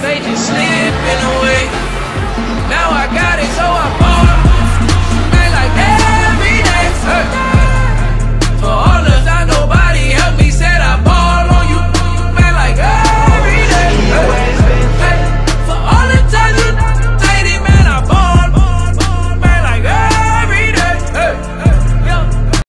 stage is slipping away.